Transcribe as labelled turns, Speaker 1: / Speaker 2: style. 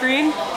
Speaker 1: green.